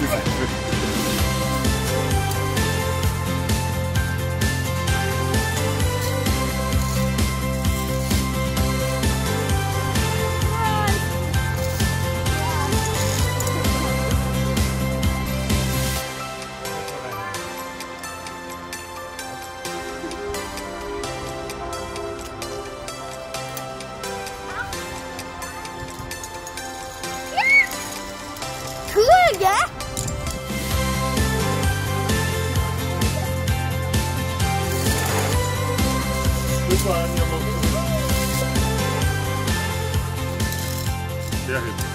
this is. yeah? Überall hier mal. Sehr hübsch.